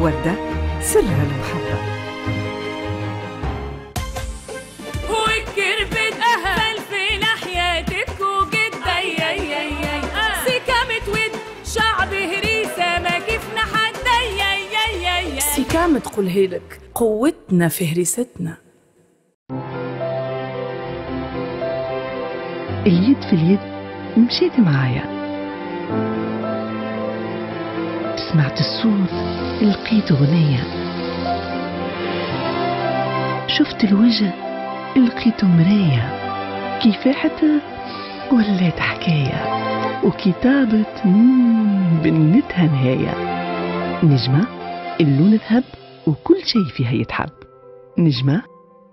وردة سرها المحبة. سكامة تقولها لك قوتنا في هريستنا. اليد في اليد مشيت معايا. سمعت الصوت. لقيت غنية شفت الوجه لقيته مراية كيفاحته ولات حكاية وكتابة بنتها نهاية نجمة اللون ذهب وكل شي فيها يتحب. نجمة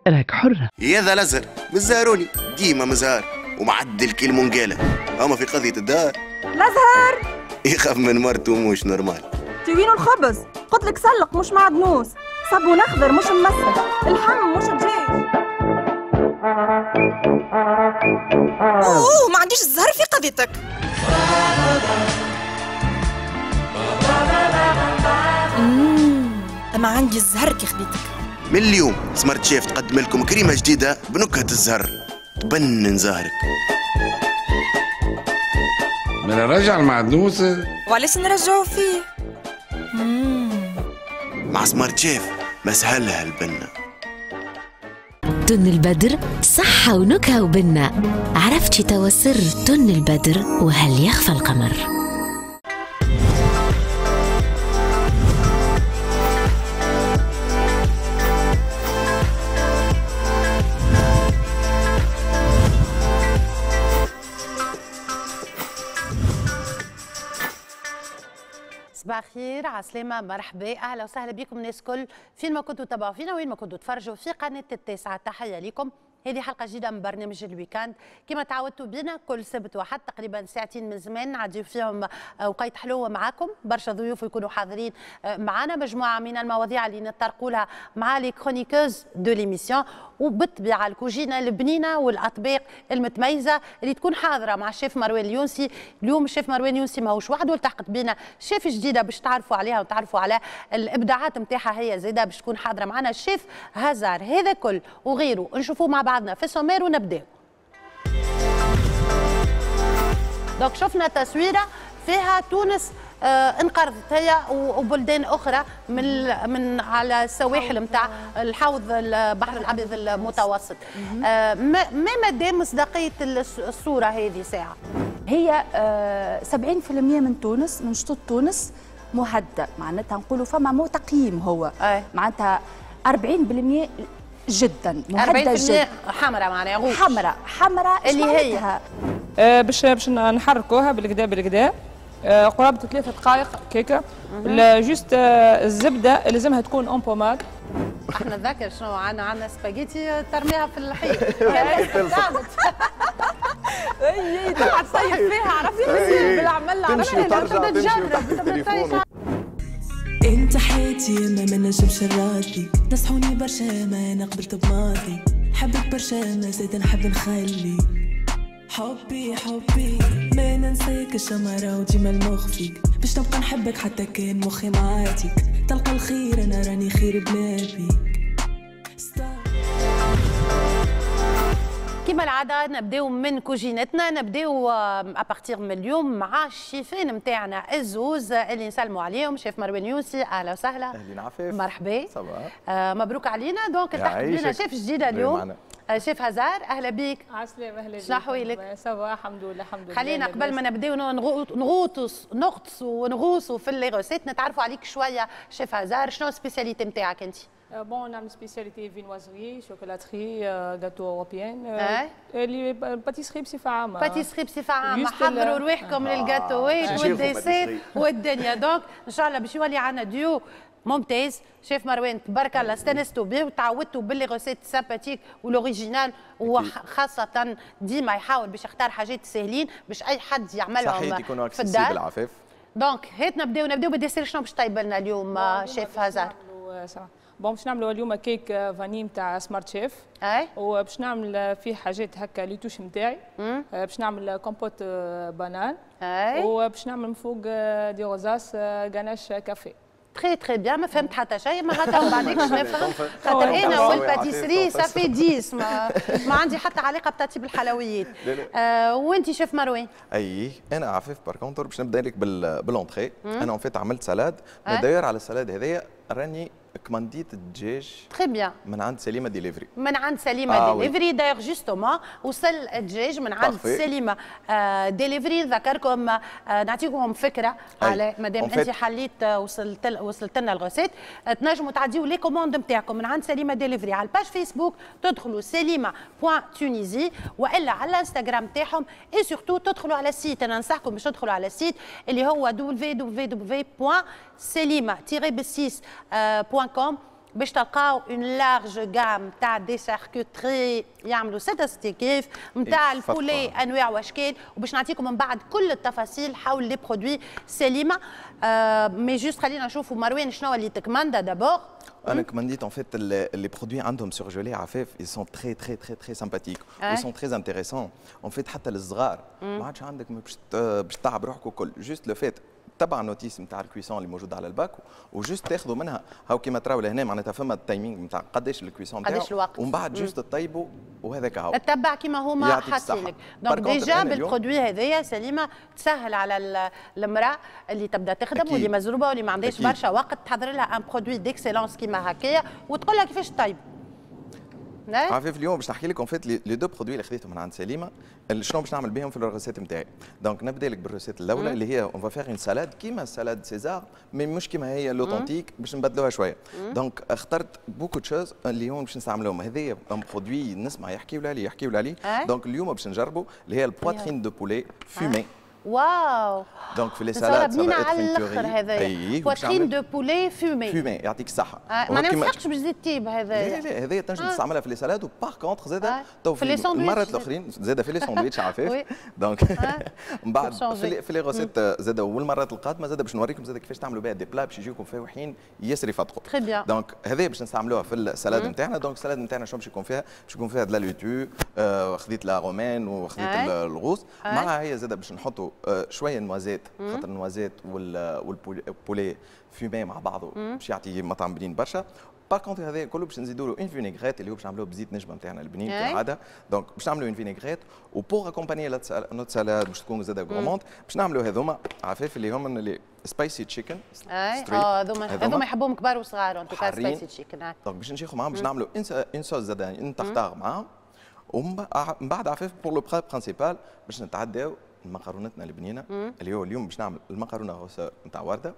راك حرة. يا ذا الأزهر مزاروني ديما مزهار ومعدل كل منقالة اما في قضية الدار. الأزهر! يخاف من مرته مش نورمال. تبينوا الخبز. قلت لك سلق مش معدنوس. صابون اخضر مش مسد الحم مش دجاج أوه ما عنديش الزهر في قضيتك. ما عندي الزهر كي خديتك من اليوم سمارت شيف تقدم لكم كريمة جديدة بنكهة الزهر. تبنن زهرك. من الرجع المعدنوسة وعلاش نرجعوا فيه؟ مع سمارت شيف مسهلها البنة تن البدر صحة ونكهة وبنة عرفتي توا سر تن البدر وهل يخفى القمر؟ الخير عسلامة مرحبا. أهلا وسهلا بكم الناس كل فين ما كنتوا تتابعوا فينا وين ما كنتوا تفرجوا في قناة التاسعة. تحية لكم. هذه حلقة جديدة من برنامج ال weekend. كما تعودتوا بنا كل سبت وحد تقريبا ساعتين من زمان نعديو فيهم أوقات حلوة معاكم. برشا ضيوف يكونوا حاضرين معنا مجموعة من المواضيع اللي نتطرقوا لها مع les chroniqueurs de l'émission وبالطبيعة الكوجينة البنينة والأطباق المتميزة اللي تكون حاضرة مع الشيف مروان اليونسي. اليوم الشيف مروان اليونسي ماهوش وحده التحقت بنا شيف جديدة باش تعرفوا عليها وتعرفوا على الإبداعات نتاعها هي زايدة باش تكون حاضرة معنا. الشيف هزار هذا كل وغيره نشوفوه مع بعضنا في السومير ونبداو دوك شفنا تصويرة فيها تونس انقرضت هي وبلدان أخرى من من على السواحل نتاع الحوض البحر الأبيض المتوسط. آه ما ما مدى مصداقية الصورة هذه ساعة؟ هي آه 70% من تونس من شطوط تونس مهدأ معناتها نقولوا فما مو تقييم هو. أي. معناتها 40% جدا 40% مهدأ جدا حمراء معناها غوش حمراء حمراء اللي هي؟ آه، باش باش نحركوها بالكدا بالكدا. آه، قرابة ثلاثة دقائق كيكة. ال- جوست آه، الزبدة اللي لازمها تكون اون بوماد أحنا نذكر شنو؟ عندنا عندنا سباجيتي ترميها في الحيط. أي تقعد تصيف فيها عرفتي بالعمل تمشي وترجع تمشي أنت حياتي ما ما نجمش نراضي. نصحوني برشا ما أنا قبلت بماضي. حبك برشا ما زاد نحب نخلي. حبي حبي ما ننساك الشمرة وديما المخ فيك باش نبقى نحبك حتى كان مخي معاتيك تلقى الخير أنا راني خير بلا بيك كما العادة نبداو من كوجينتنا. نبداو à partir من اليوم مع الشيفين نتاعنا الزوز اللي نسلموا عليهم. شيف مروان يوسي أهلا وسهلا. أهلين عفاف مرحبا. صباح آه مبروك علينا. donc يعيشك. بنا شيف جديدة باهي اليوم. معنا. شيف هزار أهلا بيك. عسلامة أهلا شنو أحوالك؟ سوا الحمد لله الحمد لله. خلينا. قبل ما نبداو نغوط- نغوطس نغطسوا ونغوصوا في les recettes نتعرفوا عليك شوية شيف هزار. شنو ال spécialité نتاعك أنت؟ آه، bon نعمل spécialité viennoiserie chocolaterie gâteaux européens أي. la pâtisserie بصفة عامة. pâtisserie بصفة عامة. حضروا رواحكم. للجاتوات وال dessert. والدنيا. donc إن شاء الله باش يولي عندنا ديو. ممتاز. شيف مروان تبارك الله استانستوا بيه وتعودتوا بال les recettes sympathiques وال originales وخاصة ديما يحاول باش يختار حاجات ساهلين باش أي حد صحيح يعملهم يكونوا في الدار. عفاف donc هات نبداو نبداو بال dessert شنو باش طيب لنا اليوم آه، شيف سامع. bon باش نعملوا اليوم كيك آه، vanille نتاع Smart Chef. أي. وباش نعمل آه، فيه حاجات هكا les touches نتاعي. آه، باش نعمل كومبوت آه، banane. أي. وباش نعمل من فوق آه، des rosaces آه، ganache café très très bien ما فهمت حتى شيء ما هذا بعدك نفهم خاطر. أنا. وال pâtisserie. سافي 10 ما, ما عندي حتى علاقة بترتيب الحلويات آه وانت شيف مروان أي أنا عفيف par contre باش نبدأ لك بال ب l'entrée مم. أنا en fait عملت salade. d'ailleurs على ال salade هذايا راني كمانديت الدجاج très bien من عند سليمة ديليفري من عند سليمة آه. Delivery d'ailleurs justement وصل الدجاج من عند Parfait. سليمة آه ديليفري ذكركم آه نعطيكم فكرة أي. على مادام انت حليت آه، وصلت وصلت لنا ال recette آه، تنجموا تعديوا les commandes نتاعكم من عند سليمة ديليفري على ال page Facebook تدخلوا سليمة point Tunisie وإلا على الإنستغرام تاعهم. et surtout تدخلوا على ال site. أنا ننصحكم باش تدخلوا على السيت اللي هو www.selima-b6.com باش تلقاو une large gamme تاع de charcuterie يعملوا ستاتستيكيف نتاع إيه، فترة. البولي انواع واشكال وباش نعطيكم من بعد كل التفاصيل حول les produits سليمه آه mais juste خلينا نشوفوا مروان شنو اللي تكمندا d'abord أنا كمانديت fait les, les produits عندهم surgelés عفاف sont très très très très sympathiques. Ouais. ils sont très intéressants. En fait حتى للصغار ما عادش عندك باش تعب روحك وكل juste le fait تبع ال notice نتاع ال cuisson اللي موجوده على ال pack و juste تاخذوا منها هاو كيما تراو لهنا معناتها فما ال timing نتاع قداش ال cuisson قداش نتاعو الوقت. ومن بعد. juste تطيبوا وهذاك هاو تتبع كيما هما. حاطينك donc déjà بال produit هذايا سليمة تسهل على ال- المرأة اللي تبدأ تخدم. واللي مزروبة واللي ما عندهاش. برشا وقت تحضر لها un produit d'excellence كيما هكايا وتقول لها كيفاش طيب عفيف اليوم باش نحكي لك en fait les deux produits اللي خذيتهم من عند سليمة شنو باش نعمل بهم في ال recette نتاعي. donc نبدأ لك بال recette الأولى. اللي هي on va faire une salade كيما salade César mais مش كيما هي l'authentique باش نبدلوها شوية. donc اخترت beaucoup de choses اللي هم باش نستعملوهم هذايا un produit نسمع يحكيوا لي يحكيوا لي. donc اليوم باش نجربوا اللي هي ال poitrine de poulet fumée واو دونك في لي سالاد بنينة على الآخر هذايا بواترين دو بولي فومي فيمي يعطيك الصحه آه، هو ما ننفقش باش تزيد تيب لا هذايا لا هذه تنجم آه. تستعملها في لي سالاد وبار كونتر زاد آه. تو في المرات. الاخرين زاد في لي ساندويتش وي. عفاف دونك من بعد في. لي غوسيت زاد والمرات القادمه زاد باش نوريكم زاد كيفاش تعملوا بها دي بلا باش يجيكم فاوحين ياسر يفطقوا. دونك هذه باش نستعملوها في السلاد. نتاعنا دونك السلاد نتاعنا شنو باش يكون فيها باش يكون فيها دلا لوتو خذيت la romaine وخذيت الغوص. معها هي زاد باش نحطوا شوية noisettes. خاطر ال noisettes وال- والبولي فيمي مع بعضه. باش يعطي مطعم بنين برشا par contre هذا كله باش نزيدوا له une vinaigrette اللي هو باش نعملوه بزيت نجمة نتاعنا البنين. كالعادة donc باش نعملوا une vinaigrette و pour accompagner notre salade باش تكون زادة gourmande باش نعملوا هذوما عفاف اللي هما اللي spicy chicken أي آه هذوما هذوما يحبوهم كبار وصغار en tout cas حارين. spicy chicken donc باش نشيخوا معاهم باش. نعملوا une sauce زادة on تختار معاهم ومن بع- من بعد عفاف pour le plat principal باش نتعداو مقارونتنا البنينه. اللي هو اليوم باش نعمل المقارونه ressort نتاع ورده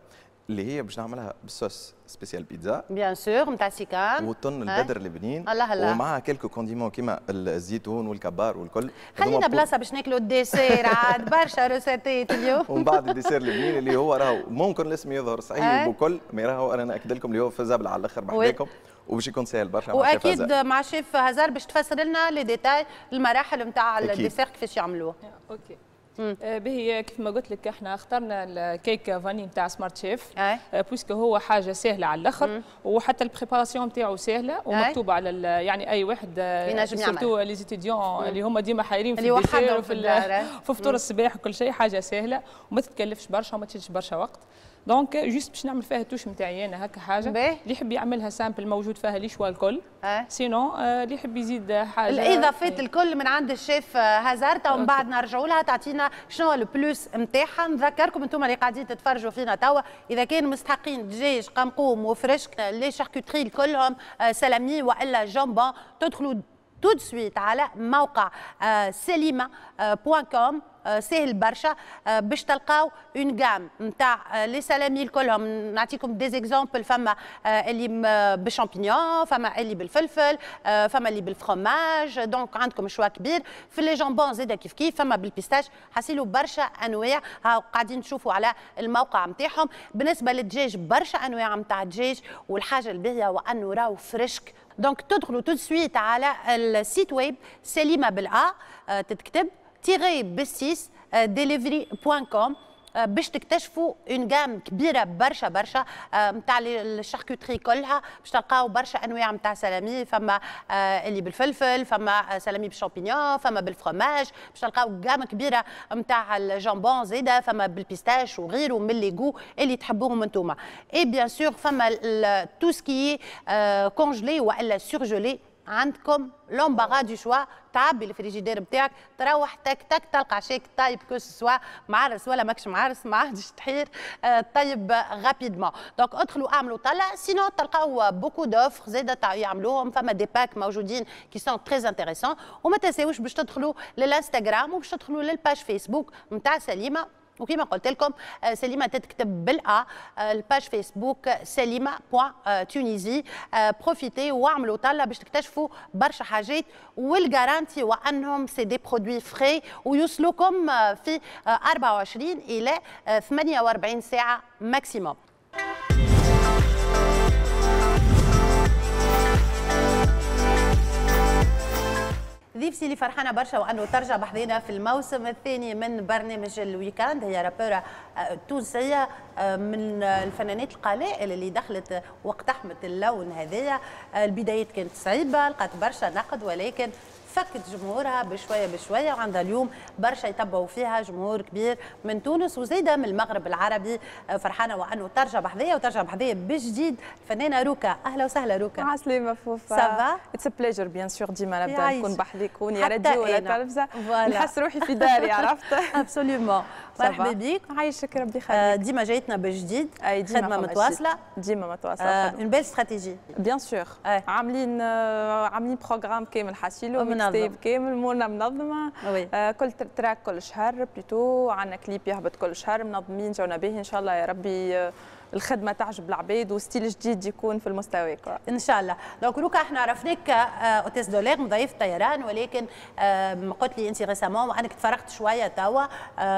اللي هي باش نعملها بال sauce spéciale pizza bien sûr نتاع سيكان وطن. البدر البنين الله الله. ومعها quelques condiments كيما الزيتون والكبار والكل خلينا بلاصة باش ناكلوا ال dessert عاد برشا روسات اليوم ومن بعد ال dessert البنين اللي هو راهو ممكن الاسم يظهر. صحيح وكل mais راهو أنا نأكد لكم اللي هو faisable على الآخر. بحذاكم وباش يكون سهل برشا وأكيد هزار. مع شيف هزار باش تفسر لنا les détails المراحل نتاع. ال dessert كيفاش يعملوه OK آه، باهي كيف ما قلت لك إحنا اخترنا ال cake vanille نتاع سمارت شيف. أي. puisque هو حاجة سهلة على الأخر وحتى ال préparation نتاعو سهلة ومكتوبة على ال- يعني أي واحد يعمل. surtout les étudiants اللي هما ديما حايرين في وفي في فطور. الصباح وكل شيء حاجة سهلة وما تتكلفش برشا وما تشدش برشا وقت. donc juste باش نعمل فيها touche نتاعي أنا هكا حاجة. اللي يحب يعملها simple موجود فيها les choix الكل sinon آه، اللي يحب يزيد حاجة. الاضافات الكل من عند الشيف هازار تو من بعد نرجعوا لها تعطينا شنو ال plus نتاعها نذكركم أنتم اللي قاعدين تتفرجوا فينا توا. إذا كان مستحقين دجاج قمقوم وفرشك les charcuteries كلهم آه، سلامي وإلا jambon تدخلوا tout de suite على موقع سليمة point com سهل برشا آه، باش تلقاو une gamme نتاع les salamis الكلهم. نعطيكم des exemples فما آه، اللي بالشامبينيون فما اللي بالفلفل آه، فما اللي بال fromage. donc عندكم choix كبير في les jambons زيد كيف كيف فما بال pistache حاسيلو برشا أنواع. ها قاعدين تشوفوا على الموقع نتاعهم بالنسبة للدجاج برشا أنواع نتاع الدجاج. والحاجة الباهية وانه راهو فريشك donc تدخلوا tout de suite على ال site web سليمه بالا آه، تتكتب تيغي بالسيس ديليفري بوان كوم باش تكتشفوا اون جام كبيرة برشا برشا نتاع الشاركوتري كلها باش تلقاو برشا أنواع نتاع سلامي فما اللي بالفلفل فما سلامي بالشامبينيون فما بالفرomage باش تلقاو جام كبيرة نتاع الجامبون زيدة فما بالبيستاش وغيره من لي جو اللي تحبوهم انتوما. اي بيان سور فما تو سكي كونجلي والا سورجولي عندكم لومبارا دو شوا تعبي الفريجيدير بتاعك تروح تك تك تلقى شيك طيب كو سوا معرس ولا ماكش معرس ما عادش تحير طيب غابيدمون دونك ادخلوا اعملوا طلع سينو تلقاو بوكو دوفر زاده يعملوهم فما دي باك موجودين كي سون تري انتريسون وما تنساوش باش تدخلوا للانستغرام وباش تدخلوا للباج فيسبوك نتاع سليمة. وكما قلت لكم سليمة تتكتب بالأ ال page فيسبوك سليمة point Tunisie profitez واعملوا طلة باش تكتشفوا برشا حاجات وال garantie وأنهم c'est des produits frais ويوصلوكم في 24 إلى 48 ساعة maximum ضيفتي اللي فرحانة برشا وأنه ترجع بحذينا في الموسم الثاني من برنامج ال weekend. هي رابورة تونسية من الفنانات القلائل اللي دخلت وقت أحمد اللون هذايا. البدايات كانت صعيبة لقات برشا نقد ولكن فكت جمهورها بشوية بشوية وعندها اليوم برشا يتبعوا فيها جمهور كبير من تونس وزيدة من المغرب العربي. فرحانة وأنه ترجع بحذية وترجع بحذية بجديد. الفنانة روكا أهلا وسهلا روكا. عسلامه فوفا. سافا اتس بليجر بيان سور ديما نبدأ نكون بحذيك كون يا راديو ولا تلفزة. نحس روحي في داري عرفت؟ absolument مرحبا بك عايشك ربي يخليك. ديما جايتنا بجديد. خدمة متواصلة. ديما متواصلة une belle stratégie bien sûr عاملين عاملين programme كامل حاسيلو كتاب كامل مورنا منظمة. آه كل track كل شهر plutôt عندنا كليب يهبط كل شهر منظمين جونا به إن شاء الله يا ربي آه الخدمة تعجب العباد و style جديد يكون في المستوى. إن شاء الله. donc روكا إحنا عرفناك hôtesse de l'air مضيف طيران ولكن قلت لي أنت récemment وأنك تفرغت شوية توا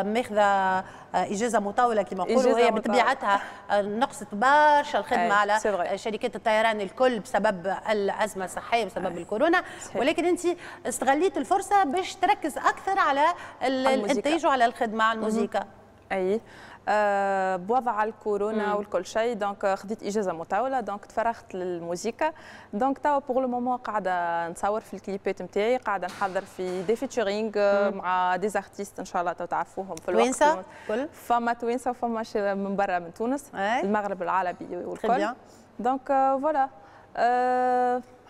ماخذة إجازة مطولة كما نقولوا هي بطبيعتها نقصت برشا الخدمة على شركات الطيران الكل بسبب الأزمة الصحية بسبب الكورونا. ولكن أنت استغليت الفرصة باش تركز أكثر على الإنتاج وعلى الخدمة على الموسيقى. أي. أه بوضع الكورونا والكل شيء. donc خديت إجازة مطوله donc تفرغت للموسيقى. donc توا pour le moment قاعدة نصور في الكليبات نتاعي قاعدة نحضر في des featuring مع des artistes إن شاء الله تعرفوهم في الوقت. توينسا كل فما توينسا وفما من برا من تونس. أي. المغرب العربي والكل. donc voilà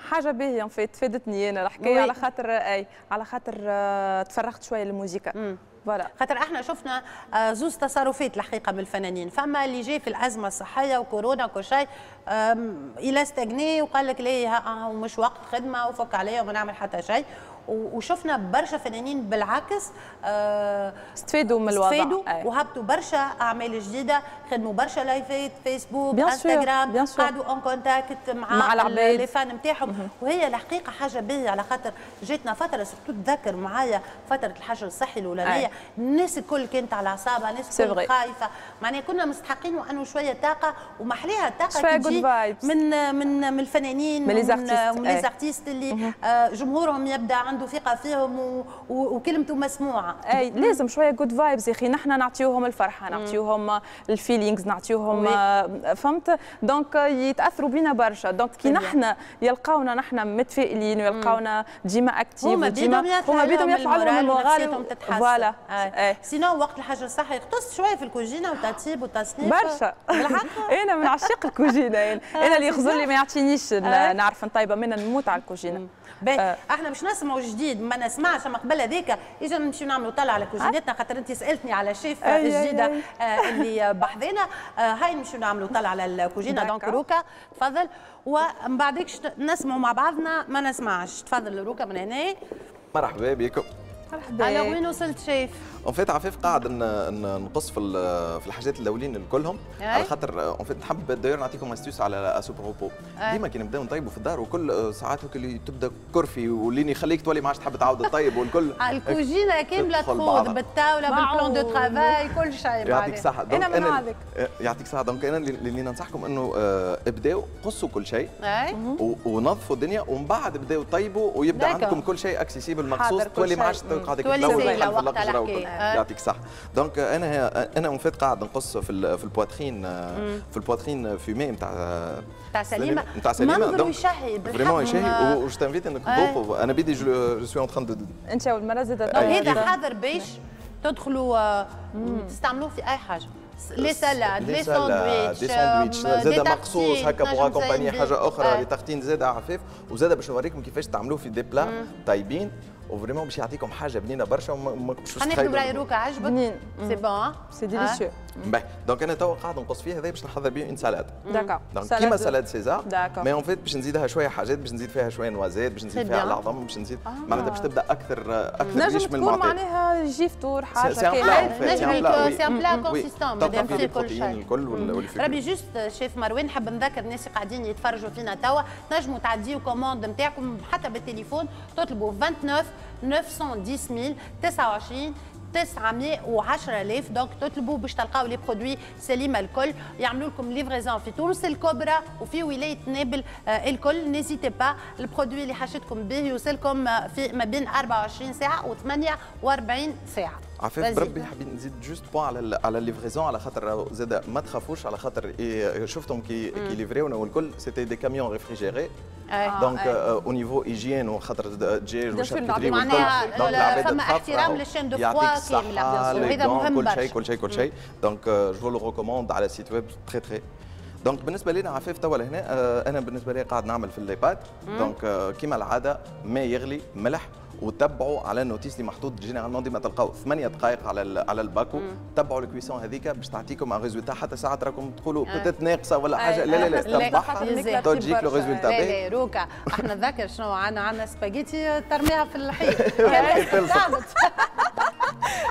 حاجة باهية فيت فادتني أنا الحكاية. على خاطر أي على خاطر تفرغت شوية للموسيقى. خاطر إحنا شفنا زوز تصرفات الحقيقة من الفنانين. فما اللي جاي في الأزمة الصحية وكورونا وكل شيء إلى استغني وقال لك ليه مش وقت خدمة وفك عليا وما نعمل حتى شيء. وشفنا برشا فنانين بالعكس استفادوا من الوضع. استفادوا وهبطوا برشا أعمال جديدة خدموا برشا لايفات فيسبوك إنستغرام قعدوا en contact مع, مع العباد. les fans نتاعهم. وهي الحقيقة حاجة باهية على خاطر جاتنا فترة surtout تذكر معايا فترة الحجر الصحي الأولانية. الناس الكل كانت على اعصابها الناس الكل خايفة. معناها كنا مستحقين وانه شوية طاقة ومحليها الطاقه تجي من من من الفنانين من les artistes اللي جمهورهم يبدأ عنده ثقة فيهم و... و... وكلمته مسموعة. أي لازم شوية good vibes يا أخي. نحن نعطيوهم الفرحة نعطيوهم ال feelings نعطيوهم فهمت؟ donc يتأثروا بينا برشا. donc كي نحن يلقاونا نحن متفائلين ويلقاونا ديما actifs هما بيدهم هما بيدهم يفعلوا من المغاربه فوالا. سينو وقت الحجر الصحي يختص شوية في الكوجينة والترتيب والتصنيف برشا. أنا من عشاق الكوجينة. أنا اللي يخزر لي ما يعطينيش نعرف نطيبة منها نموت على الكوجينة. آه. إحنا مش نسمعوا جديد ما نسمعش اما قبل هذاك اجا نمشيو نعملوا طلع على كوجينتنا خاطر أنت سألتني على شيف الجديدة آه اللي بحذينا. آه هاي نمشيو نعملوا طلع على الكوجينه دونك روكا تفضل. ومن بعدك نسمعوا مع بعضنا ما نسمعش. تفضل روكا من هنا. مرحبا بكم. مرحبا. على وين وصلت شيف؟ اون فيت عفيف قاعد نقص في في الحاجات الاولين كلهم على خاطر اون فيت نحب داير نعطيكم استيوس على سوبر روبو ديما كي نبداو نطيبوا في الدار وكل ساعات اللي تبدا كرفي واللي يخليك تولي ما عادش تحب تعاود تطيب والكل الكوجينه كامله تخوض بالطاوله بالبلون دو ترافاي كل شيء يعطيك صحه أنا من هذاك يعطيك صحه دونك أنا اللي ننصحكم انه ابداوا قصوا كل شيء ونظفوا الدنيا ومن بعد بداوا طيبوا ويبدا عندكم كل شيء اكسيسيبل مخصوص تولي ما عادش تو قاعد تولي سهله وقت الحكاية يعطيك الصحة. دونك أنا أنا من فات قاعد نقص في في البواترين في البواترين فيمي نتاع نتاع سليمة. نتاع سليمة. منظر يشهي فريمون يشهي وجو تنفيت انك تذوقوا أنا بدي جو سوي اون تران دو أنت مرة زاد هذا حاضر باش تدخلوا تستعملوه في أي حاجة. لي سالاد لي ساندويتش دي ساندويتش زاد مقصوص هكا بوغ اكومباني حاجة أخرى لي tartines زاد عفيف. وزاد باش نوريكم كيفاش تعملوه في des plats طيبين. و vraiment باش يعطيكم حاجة بنينة برشا وما كنتش تتخيلوا براي روكا عجبك؟ بنين c'est bon c'est délicieux باهي donc أنا توا قاعد نقص فيها هذا باش نحضر بيه une salade d'accord donc كيما salade César mais en fait باش نزيدها شوية حاجات باش نزيد فيها شوية noisettes باش نزيد فيها العظم باش نزيد معناتها باش تبدأ أكثر أكثر riche من المعتاد معناها يجي فطور حاجة نجم c'est un plat consistant madame كل شيء الكل ربي juste شيف مروان نحب نذكر الناس اللي قاعدين يتفرجوا فينا توا. تنجموا تعديوا commande نتاعكم حتى بالتليفون تطلبوا 29 910 000 29 910000 donc تطلبوا باش تلقاو les produits سليمه الكل يعملوا لكم livraison في تونس الكبرى وفي ولايه نابل الكل n'hésitez pas ال produits اللي حشتكم به يوصلكم في ما بين 24 ساعه و 48 ساعه عفاف بربي حابين نزيد juste point على على ال livraison على خاطر زاد ما تخافوش على خاطر شفتهم كي كي ليفريونا والكل c'était des camions réfrigérés donc au niveau hygiène وخاطر دجاج و charcuterie والكل donc العباد فما احترام لل chaîne de froid كامله وهذا مهم كل شيء كل شيء كل شيء donc je le recommande على ال site web très très donc بالنسبة لنا عفاف توا لهنا أنا بالنسبة لي قاعد نعمل في ال les pâtes. donc كيما العادة ما يغلي ملح وتبعوا على ال notice اللي محطوط généralement ديما تلقاو ثمانية دقائق على على الباكو؟ تبعوا ال cuisson هذيك باش تعطيكم un résultat حتى ساعات راكم تقولوا peut-être ناقصة ولا حاجة. لا لا لا تبعها تجيك le résultat لا لا روكا. إحنا نذكر شنو عندنا عندنا سباجيتي ترميها في الحيط.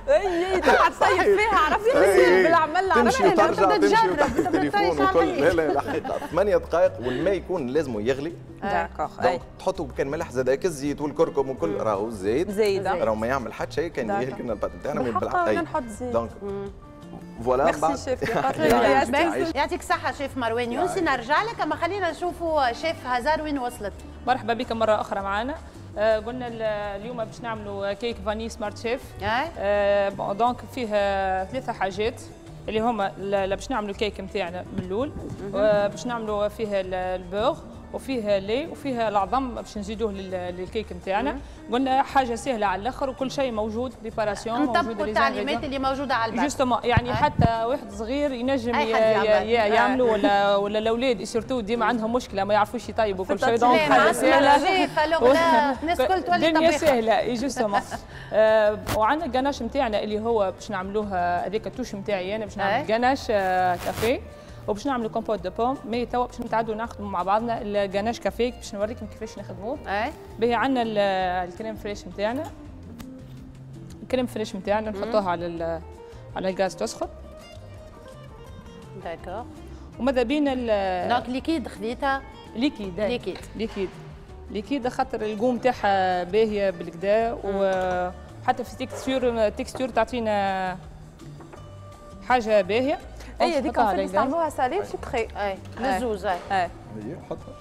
اي تقعد تصيف فيها عرفتي بالعمل تمشي وترجع تمشي وتحت التليفون وكل لا لا الحقيقة ثمانية دقائق والماء يكون لازم يغلي. d'accord donc تحطوا كان ملح زاد الزيت والكركم وكل راهو زيت زيت راهو ما يعمل حتى شيء كان يهلك لنا ال pâtes نتاعنا من بالحق نحط زيت. donc voilà merci شيف يعطيك الصحة شيف مروان. يونسي نرجع لك أما خلينا نشوفوا شيف هزار وين وصلت. مرحبا بكم مرة أخرى معنا. آه قلنا اليوم باش نعملوا كيك فاني smart chef. آه donc فيه ثلاثة حاجات اللي هما باش نعملوا الكيك نتاعنا من الأول. باش نعملوا فيه البوغ وفيه لي وفيه العظم باش نزيدوه للكيك نتاعنا. قلنا حاجة سهلة على الأخر وكل شيء موجود préparation موجود التعليمات اللي موجودة على الباب. justement يعني أه. حتى واحد صغير ينجم يعملوا ولا ولا الأولاد surtout ديما عندهم مشكلة ما يعرفوش يطيبوا كل شيء. donc حاجة سهلة. الناس الكل تولي الدنيا سهلة justement آه وعندنا الجناش نتاعنا اللي هو باش نعملوها هذيك ال touche نتاعي أنا باش نعمل ganache café. وباش نعملوا compote de pommes mais توا باش نتعدوا ناخذوا مع بعضنا ال ganache café باش نوريكم كيفاش نخدموه اي باهي عندنا ال crème fraîche نتاعنا ال crème fraîche نتاعنا نحطوها على على الغاز تسخن. d'accord وماذا بينا donc liquide خذيتها؟ liquide liquide liquide liquide خاطر ال goût تاعها باهية بالكدا وحتى في texture texture تعطينا حاجة باهية. اي هذيك نستعملوها salé sucré اي للزوز اي اي حطها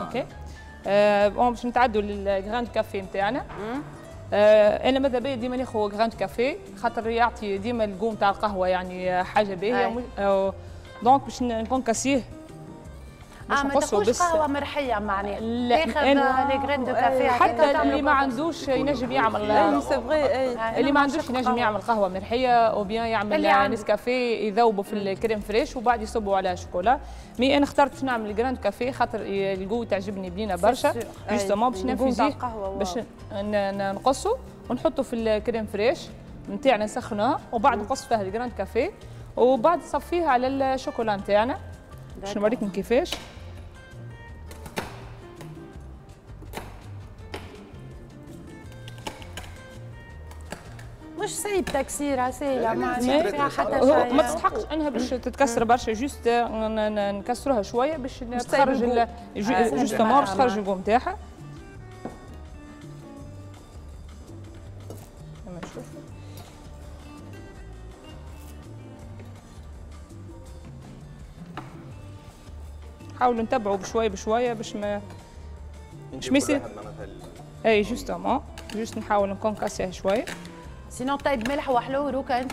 okay bon باش نتعدوا لل grains de café نتاعنا آه أنا ماذا بيا ديما ناخذ grains de café خاطر يعطي ديما ال goût تاع القهوه يعني حاجة باهيه donc باش ن concasser ه آه ما تاخذش قهوة مرحية معناها لا تاخذ les grains de café حتى اللي ما عندوش ينجم يعمل اي سي فغي اللي ما عندوش ينجم يعمل قهوة مرحية ou bien يعمل نسكافيه يذوبوا في ال crème fraîche وبعد يصبوا على شوكولا. mais أنا اخترت باش نعمل grains de café خاطر الجو تعجبني بنينة برشا. justement باش ن infuser ه باش نقصه ونحطه في ال crème fraîche نتاعنا نسخنوها وبعد نقص فيها ال grains de café وبعد نصفيها على الشوكولا نتاعنا. باش نوريكم كيفاش. مش صعيب تكسيرها سهلة ما فيها حتى شيء. ما تستحقش إنها باش تتكسر برشا juste نكسروها شوية باش تخرج justement باش تخرج ال goût نتاعها كما تشوفوا حاولوا نتبعوا بشوية بشوية باش ما باش ما يصير. اي justement. juste نحاول ن concasser ه شوية. sinon طيب ملح وحلو روكا انت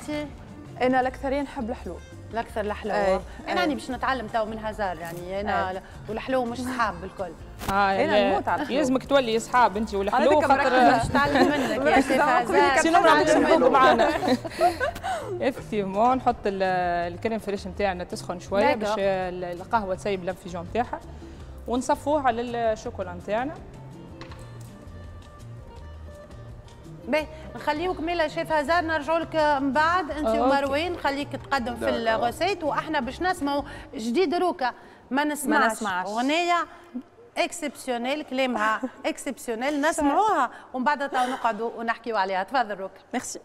أنا الأكثرية نحب الحلو الأكثر الحلو إيه. أنا راني باش نتعلم تو من هزار يعني أنا إيه. والحلو مش صحاب بالكل. آه أنا نموت على الحلو لازمك تولي اصحاب أنت والحلو خاطر باش نتعلم منك يا شيخ هزار. sinon راح معنا؟ effectivement نحط ال crème fraîche نتاعنا تسخن شوية باش القهوة تسيب ال infusion نتاعها ونصفوه على الشوكولا نتاعنا. باهي نخليوك ميلا شيف هزار نرجعوا لك من بعد. أنت ومروان نخليك تقدم في ال recette وأحنا باش نسمعوا جديد روكا. ما نسمعش, ما نسمعش. أغنية exceptionnelle كلامها exceptionnelle نسمعوها ومن بعد نقعدوا ونحكيوا عليها. تفضل روكا. ميرسي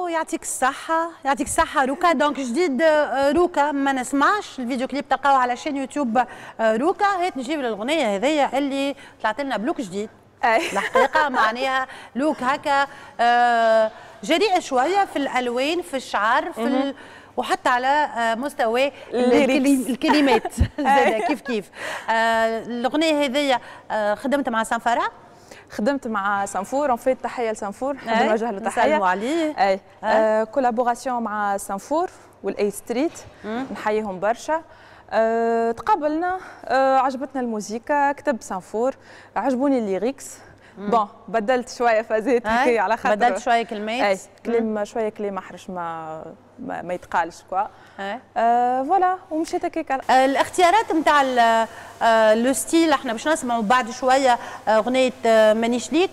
يعطيك الصحة يعطيك الصحة. روكا donc جديد آه، روكا ما نسمعش ال vidéo clip تلقاوه على chaîne YouTube آه، روكا هات نجيب الأغنية هذيا اللي طلعت لنا ب look جديد. الحقيقة معناها look هكا آه، جريئة شوية في الألوان في الشعر في ال... وحتى على مستوى الكلمات. كيف كيف. الأغنية هذيا خدمت مع سانفارا. خدمت مع سانفارا. en fait تحية لسانفارا. نحب نوجه له تحيه عليه. أي آه collaboration مع سانفارا والاي ستريت نحييهم برشا. أه تقابلنا أه عجبتنا الموسيقى. كتب سانفارا. عجبوني ال lyrics. bon بدلت شوية فازات هكا على خاطر بدلت شوية كلمات. كلام شوية كلام أحرش ما ما, ما يتقالش quoi. آه voilà ومشيت هكاك. آه الاختيارات نتاع آه le style إحنا باش نسمعوا بعد شوية أغنية آه مانيش ليك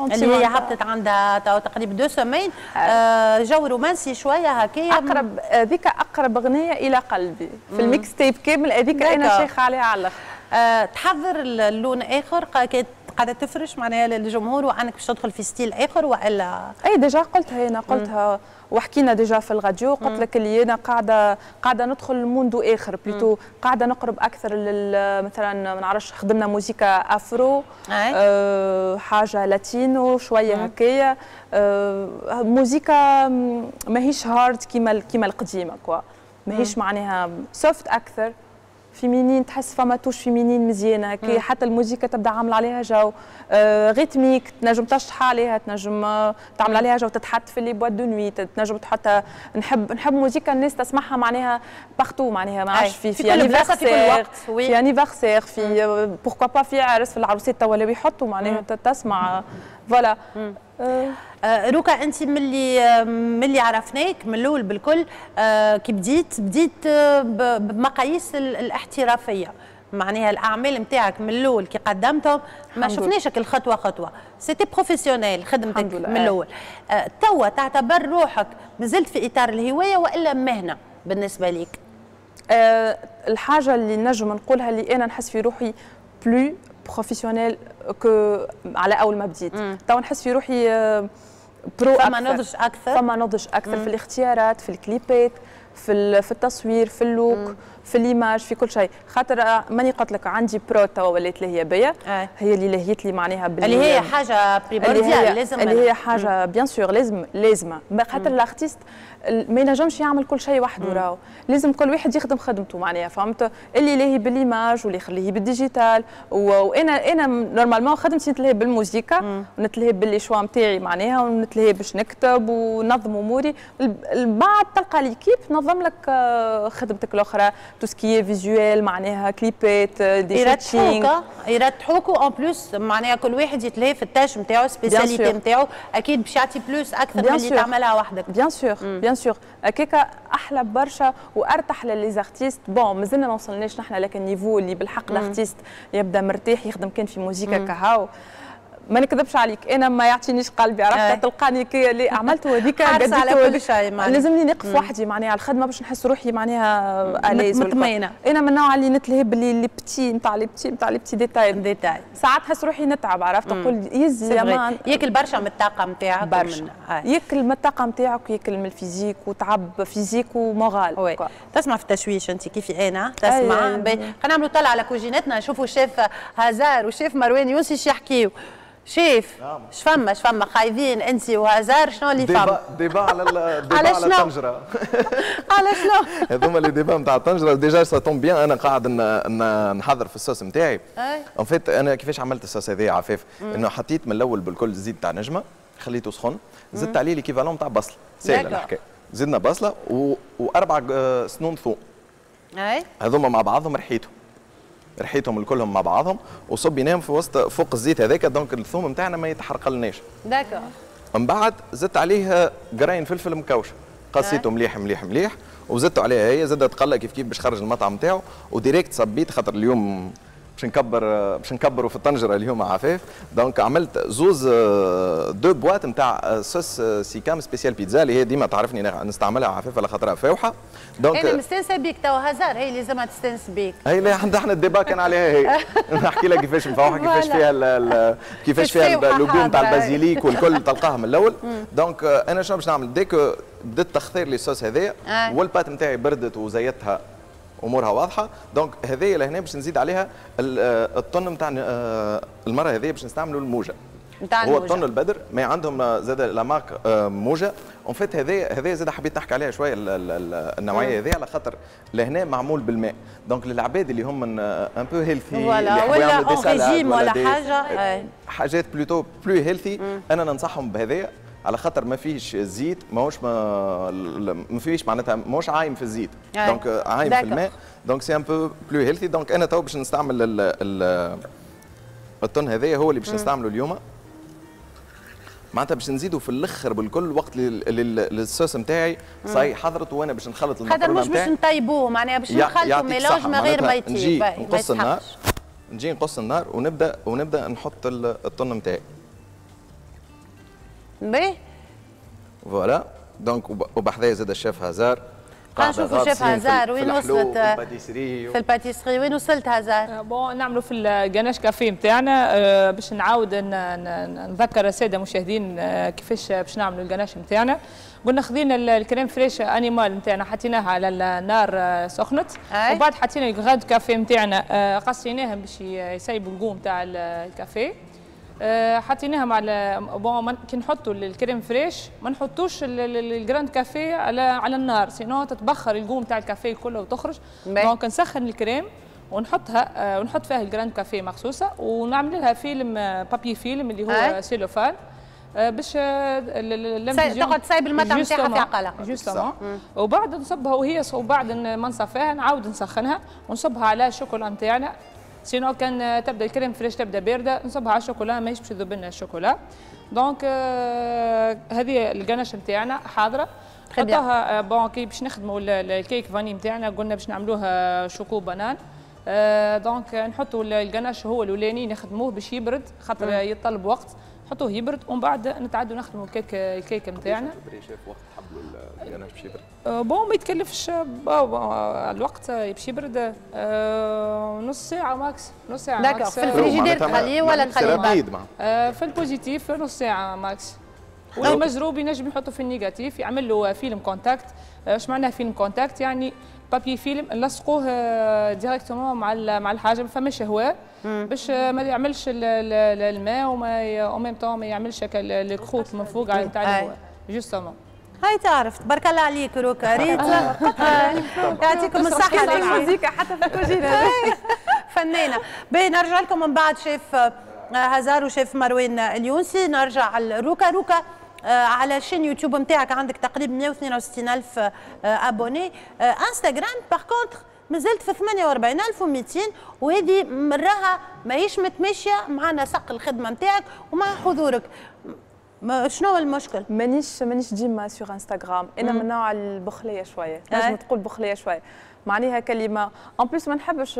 اللي هي هبطت عندها تقريبا deux semaines آه جو رومانسي شوية هكايا أقرب هذيك أقرب أغنية إلى قلبي. في ال mixtape كامل هذيك أنا شيخة عليها على الأخر. آه تحضر للون آخر. كانت قاعدة تفرش معناها للجمهور وأنك باش تدخل في style آخر وإلا؟ أي déjà قلتها أنا قلتها وحكينا déjà في الراديو. قلت لك اللي أنا قاعدة قاعدة ندخل ل monde آخر plutôt قاعدة نقرب أكثر مثلا ما نعرفش خدمنا موسيقى afro أه حاجة latino شوية هكايا أه موسيقى ماهيش hard كيما كيما القديمة quoi. ماهيش معناها soft أكثر. féminine تحس فما touche féminine مزيانة. هكا حتى الموسيقى تبدأ عاملة عليها جو آه rythmique تنجم تشطح عليها تنجم آه تعمل عليها جو تتحط في les boîtes de nuit تنجم تحط نحب نحب موسيقى الناس تسمعها معناها partout معناها ما عادش في في anniversaire في anniversaire في pourquoi pas في عرس في العروسات توا اللي يحطوا معناها تسمع voilà آه روكا أنت ملي ملي عرفناك من الأول بالكل آه كي بديت بديت بمقاييس الاحترافية معناها الأعمال نتاعك من الأول كي قدمتهم ما شفناش الخطوة خطوة. c'était professionnel خدمتك من الأول. آه. توا تعتبر روحك مازلت في إطار الهواية وإلا مهنة بالنسبة لك أه الحاجة اللي نجم نقولها اللي أنا نحس في روحي plus professionnelle على أول ما بديت. تو نحس في روحي pro فما نضج أكثر؟ فما نضج أكثر مم. في الاختيارات في الكليبات في في التصوير في ال look مم. في l'image في كل شيء. خاطر ماني قلت لك عندي برو توا ولات لهي بيا. آه. هي اللي لهيت لي معناها اللي هي حاجة primordiale لازم اللي هي حاجة bien sûr لازم لازمة. خاطر ال artiste ما ينجمش يعمل كل شيء وحده راهو. لازم كل واحد يخدم خدمته معناها فهمت؟ اللي لاهي بال image واللي يخليه بال digital. وأنا أنا normalement خدمتي نتلهي بالموسيقى ونتلهي بال les shows نتاعي معناها ونتلهي باش نكتب وننظم أموري. بعد تلقى l'équipe تنظم لك خدمتك الأخرى. tout ce qui visuel معناها كليبات دي يرتحوك يرتحوك. en plus معناها كل واحد يتلهي في ال tâche نتاعو spécialité نتاعو أكيد باش يعطي plus أكثر من اللي تعملها وحدك. bien sûr bien sûr هكاك أحلى برشا وأرتاح ل les artistes bon مازلنا ما وصلناش نحن لك ال niveau اللي بالحق ال artiste يبدأ مرتاح يخدم كان في موسيقى كهاو. ما نكذبش عليك أنا ما يعطينيش قلبي عرفت؟ تلقاني كي اللي عملت هذيك على كل شيء لازمني نقف وحدي معناها الخدمة باش نحس روحي معناها à l'aise مطمئنة. أنا من النوع اللي نتلهب اللي لي بتي نتاع لي بتي نتاع لي بتي ديتاي ديتاي ساعات نحس روحي نتعب عرفت؟ نقول يزي يا ياكل برشا من الطاقة نتاعك برشا. ياكل من الطاقة نتاعك وياكل من ال physique وتعب physique و moral. تسمع في التشويش أنت كيفي أنا تسمع؟ خلينا نعملوا طلع على كوجينتنا نشوفوا الشيف هزار والشيف مروان يونسي إيش يحكيوا شيف اش فما؟ اش فما؟ خايفين انت وهزار شنو اللي فما؟ débat على débat على الطنجرة. على شنو؟ هذوما اللي débat نتاع الطنجرة déjà ça tombe bien أنا قاعد نحضر في الصوص نتاعي en fait أنا كيفاش عملت الصوص هذا عفاف إنه حطيت من الأول بالكل الزيت تاع نجمة خليته سخن زدت عليه l'équivalent تاع بصله سهلة الحكاية. زدنا بصلة. وأربع سنون ثوم أي. هذوما مع بعضهم ريحتهم ريحتهم الكلهم مع بعضهم وصب ينام في وسط فوق الزيت هذاك donc الثوم نتاعنا ما يتحرقلناش. d'accord. من بعد زدت عليه قراين فلفل مكوش. قصيته مليح مليح مليح وزدت عليها هي زادت تقلى كيف كيف باش خرج المطعم نتاعو و direct صبيت خاطر اليوم باش نكبر باش نكبروا في الطنجرة اليوم عفاف. donc عملت زوز deux boîtes نتاع صوص سيكام spéciale pizza اللي هي ديما تعرفني نستعملها عفاف على خاطرها مفوحة. donc أنا مستانسه بيك توا هزار هي اللي زعما تستانس بيك. هي لا إحنا ال débat كان عليها هي. نحكي لك كيفاش مفوحه كيفاش فيها كيفاش فيها ال légumes تاع ال basilic والكل تلقاها من الأول. donc أنا شنو باش نعمل؟ ديك بديت تخثير لي الصوص هذايا وال pâtes نتاعي بردت وزيتها أمورها واضحة. donc هذه لهنا باش نزيد عليها الطن نتاع المره هذه باش نستعملوا الموجة. نتاع هو الطن البدر ما عندهم زاد la marque موجة. en fait هذه هذه زاد حبيت نحكي عليها شوية النوعية هذه على خاطر لهنا معمول بالماء. donc للعباد اللي هم un peu healthy ولا ولا en régime ولا حاجة. حاجات plutôt plus healthy أنا ننصحهم بهذايا على خاطر ما فيش زيت ماهوش ما ما فيش معناتها ماهوش عايم في الزيت. donc عايم في الماء. donc c'est un peu plus healthy donc أنا تو باش نستعمل الطن هذايا هو اللي باش نستعمله اليوم. معناتها باش نزيدوا في الأخر بالكل وقت للصوص نتاعي. صاي حضرت وأنا باش نخلط المكرونة مش باش نطيبوه معناها باش نخلطوا mélange من غير ما يطيب. نجي نقص النار. نجي نقص النار ونبدا ونبدأ نحط الطن نتاعي. باهي voilà. donc وبحذايا زاد الشيف هزار نشوفوا شيف هزار وين وصلت؟ في ال pâtisserie وين وصلت هزار bon نعملوا في ال ganache café نتاعنا آه، باش نعاود نذكر السادة المشاهدين آه، كيفاش باش نعملوا الجناش نتاعنا قلنا خذينا ال crème fraîche animale نتاعنا حطيناها على النار آه، سخنت. وبعد حطينا ال grains de café نتاعنا قصيناهم باش يسيبوا l'arôme تاع الكافيه. آه، حطيناها مع bon كي نحطوا ال crème fraîche ما نحطوش ال grains de café على على النار. sinon تتبخر l'arôme تاع الكافيه كله وتخرج. donc نسخن الكريم ونحطها آه، ونحط فيها ال grains de café مخصوصة ونعمل لها film papier film اللي هو cellophane آه، باش تقعد تسايب المطعم نتاعها في عقلها. justement وبعد نصبها وهي وبعد ما نصفيها نعاود نسخنها ونصبها على الشوكولا نتاعنا. sinon كان تبدا ال crème fraîche تبدا بارده نصبها على الشوكولا ماهيش باش تذوب لنا ال chocolat donc آه هذه القناش نتاعنا حاضره نحطوها bon كي باش نخدموا ال cake vanille نتاعنا قلنا باش نعملوها choco banane آه donc نحطوا القناش هو الاولاني نخدموه باش يبرد خاطر يطلب وقت نحطوه يبرد ومن بعد نتعدوا نخدموا ال cake ال cake نتاعنا باش يبرد bon ما يتكلفش الوقت باش يبرد آه، نص ساعة max نص ساعة max. في الفريجيدير تخليه ولا تخليه بعد؟ آه، في ال positif نص ساعة max. والمزروب ينجم يحطه في ال négatif يعمل له film contact. إيش معناها film contact؟ يعني papier film نلصقوه directement مع مع الحاجة ما فماش هواء باش ما يعملش الماء وما أو ميم طون ما يعملش ال croûte من فوق على نتاع الهواء justement هاي تعرف تبارك الله عليك روكا ريت يعطيكم الصحة. الموسيقى حتى في الكوجينة فنانة. باهي نرجع لكم من بعد شيف هزار وشيف مروان اليونسي. نرجع روكا. روكا آه، على la chaîne YouTube نتاعك عندك تقريبا 162 ألف آه، abonnés. آه، إنستغرام par contre مازلت في 48200 وهذه مراها ماهيش متماشية مع نسق الخدمة نتاعك ومع حضورك. ما شنو المشكل؟ مانيش مانيش ديما sur Instagram أنا من نوع البخلية شوية. لازم تقول بخلية شوية. معناها كلمة. en plus ما نحبش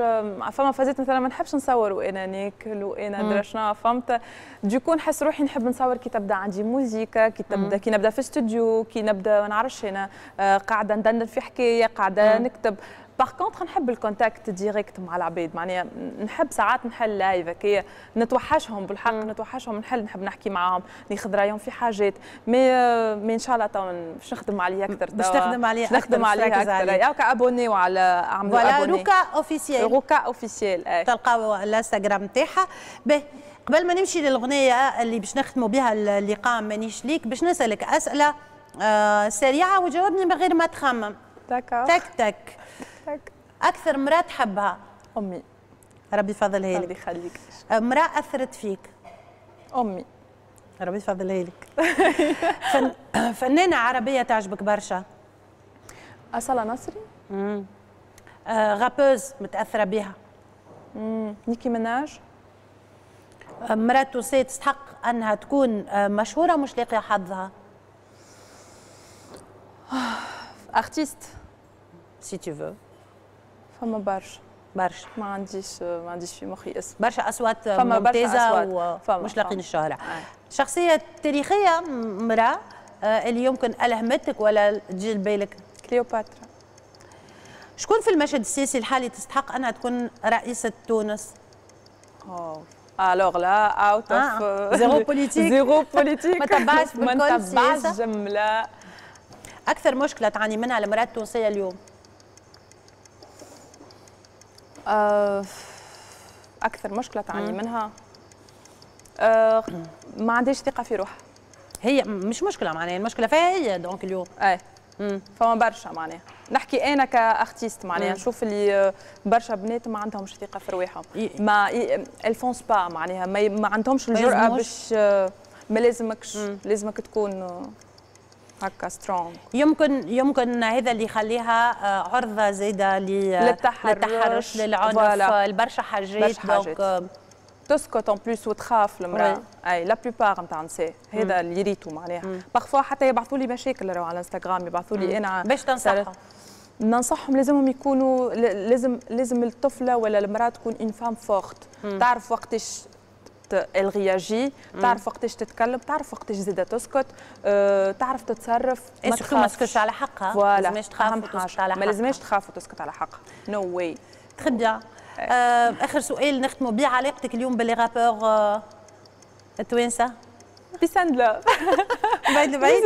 فما فازات مثلا ما نحبش نصور وأنا ناكل وأنا درا شنو فهمت؟ du coup نحس روحي نحب نصور كي تبدا عندي موزيكا كي تبدا كي نبدا في استوديو كي نبدا ما نعرفش أنا آه، قاعدة ندندن في حكاية قاعدة نكتب. par contre نحب ال contact direct مع العباد معناها نحب ساعات نحل live هكايا نتوحشهم بالحق مم. نتوحشهم نحل نحب نحكي معاهم ناخذ رأيهم في حاجات. مي مي ان شاء الله تو باش نخدم عليه أكثر باش تخدم عليه أكثر نخدم عليه أكثر. يا كابوني وعلى اعملوا abonner روكا اوفيسيال روكا اوفيسيال تلقاو الإنستغرام نتاعها به قبل ما نمشي للأغنية اللي باش نختموا بها اللقاء مانيش ليك باش نسألك أسئلة آه سريعة وجاوبني من غير ما تخمم. تك تك. أكثر مرأة تحبها. أمي. ربي يفضلها لك. ربي يخليك. امراه أثرت فيك. أمي. ربي يفضلها لك. فن... فنانة عربية تعجبك برشا. أصالة نصري؟ امم آه غابوز متأثرة بها امم نيكي مناج؟ مرأة تونسيه تستحق أنها تكون مشهورة مش لاقية حظها. artiste. c'est تو فو فما برشا. برشا. ما عنديش ما عنديش في مخي اسم برشا أصوات فما ممتازة ومش لاقين الشهرة. شخصية تاريخية امراه اللي يمكن ألهمتك ولا تجي لبالك؟ كليوباترا. شكون في المشهد السياسي الحالي تستحق أنها تكون رئيسة تونس؟ أوه. alors là out of zéro politique zéro politique ما تبعش ما تبعش جملة. أكثر مشكلة تعاني منها المرأة التونسية اليوم؟ أكثر مشكلة تعاني منها آه، ما عندهاش ثقة في روحها. هي مش مشكلة معناها المشكلة فيها هي donc اليوم. اي فما برشا معناها. نحكي أنا ك artiste معناها نشوف اللي برشا بنات ما عندهمش ثقة في رواحهم mais elles avancent pas معناها ما, ما عندهمش الجرأة باش ما لازمكش لازمك تكون هكا strong يمكن يمكن هذا اللي يخليها آه، عرضة زايدة للتحرش. للتحرش للعنف. البرشا حاجات donc تسكت en plus وتخاف المرأة. أي la plupart نتاع النساء. هذا اللي يريتو معناها. parfois حتى يبعثوا لي مشاكل على انستغرام يبعثوا لي أنا باش تنصحهم. ننصحهم لازمهم يكونوا لازم لازم الطفلة ولا المرأة تكون une femme forte تعرف وقتاش réagir تعرف وقتاش تتكلم تعرف وقتاش زيدا تسكت أه، تعرف تتصرف. ما تسكتش على حقها. ما لازمش تخاف وتسكت على حقها. ما لازمش تخاف وتسكت على حقها. no way très bien آخر سؤال نختموا به علاقتك اليوم ب les rapports أه، التوانسة؟ love بعيد بعيد.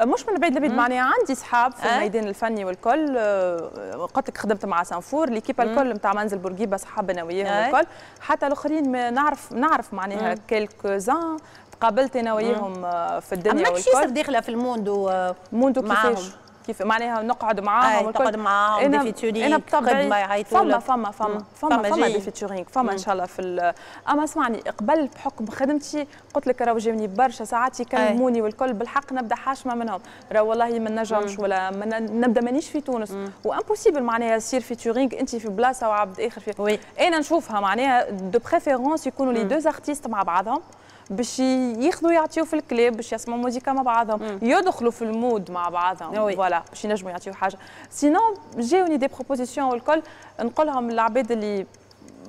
مش من بعيد لبعيد معناها عندي صحاب في أه؟ الميدان الفني والكل أه، قلت لك خدمت مع سانفور l'équipe الكل نتاع منزل بورقيبة صحابنا وياهم أه؟ الكل حتى الآخرين نعرف نعرف معناها quelques-uns تقابلت أنا وياهم في الدنيا والكل. ماكش داخلة في الموندو موندو كيفاش؟ كيف معناها نقعد معاهم نقعد معاهم des featuring أنا بطبعي فما فما فما فما فما des featuring فما إن شاء الله في أما اسمعني قبل بحكم خدمتي قلت لك راهو جاوني برشا ساعات يكلموني والكل بالحق نبدأ حاشمة منهم. راهو والله ما نجمش ولا نبدأ مانيش في تونس. و impossible معناها يصير featuring أنت في بلاصة وعبد آخر في. أنا نشوفها معناها de préférence يكونوا les deux artistes مع بعضهم. باش ياخذوا يعطيو في الكليب باش يسمعوا موزيكا مع بعضهم مم. يدخلوا في ال mood مع بعضهم. voilà باش ينجموا يعطيو حاجة. sinon جاوني des propositions والكل نقولهم للعباد اللي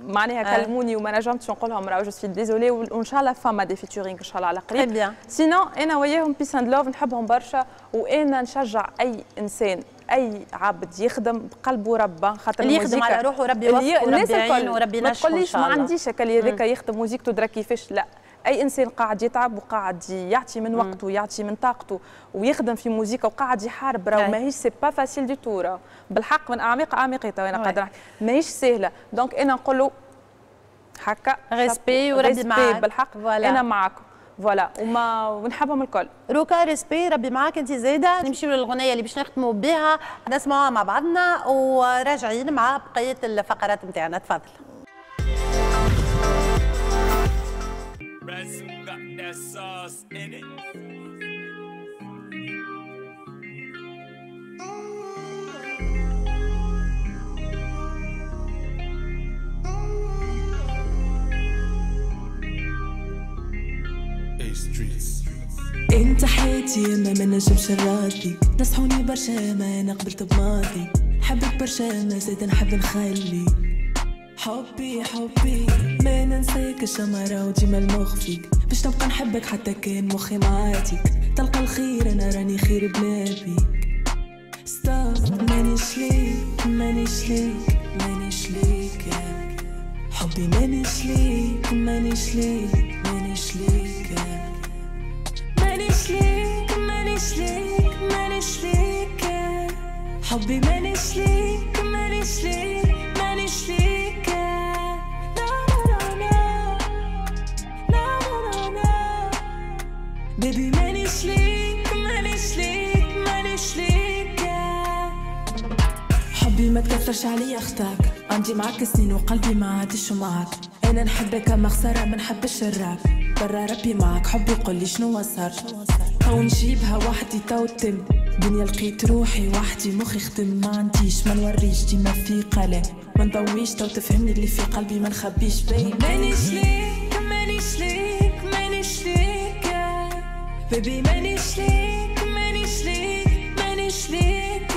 معناها آه. كلموني وما نجمتش نقول لهم راهو je suis désolée وإن شاء الله فما des featuring إن شاء الله على قريب. bien sinon أنا وياهم peace and love نحبهم برشا وأنا نشجع أي إنسان أي عبد يخدم بقلبه ربه خاطر اللي يخدم على روحه ربي يوفقه وربي يعينه وربي ينجحه ما تقوليش ما عنديش هكا هذاك يخدم موزيكته درا كيفاش لا. أي إنسان قاعد يتعب وقاعد يعطي من وقته ويعطي من طاقته ويخدم في موزيكا وقاعد يحارب راهو ماهيش c'est pas facile du tout بالحق من اعماق اعماقيتها وأنا قادرة. ماهيش سهلة. donc أنا نقول له هكا respect وربي معاك. بالحق. voilà. أنا معاكم. فوالا وما ونحبهم الكل. روكا ريسبي ربي معاك. انت زايدة. نمشيو للغنيه اللي باش نختموا بها. نسمعوها مع بعضنا وراجعين مع بقية الفقرات نتاعنا تفضل. That sauce in it. انت حياتي ما ما نجمش نراضي نصحوني برشا ما أنا قبلت بماضي. حبك برشا ما زيد نحب نخلي. حبي حبي ما ننساك الشمرة وديما المخ فيك باش نبقى نحبك حتى كان مخي معاتيك تلقى الخير أنا راني خير بلا بيك ستوب مانيش ليك مانيش ليك مانيش ليك. حبي مانيش ليك مانيش ليك مانيش ليك. مانيش ليك مانيش ليك مانيش ليك. حبي مانيش ليك مانيش ليك مانيش ليك. baby مانيش ليك مانيش ليك مانيش ليك حبي ما تكثرش عليا أختك. عندي معاك سنين وقلبي ما عادش معاك. أنا نحبك أما خسارة ما نحبش الراك برا ربي معاك حبي قول لي شنو صار تو نجيبها وحدي تو تم دنيا لقيت روحي وحدي مخي خدم ما عنديش ما نوريش ديما في قلق. ما نضويش تو تفهمني اللي في قلبي ما نخبيش. بين مانيش ليك baby مانيش ليك مانيش ليك مانيش ليك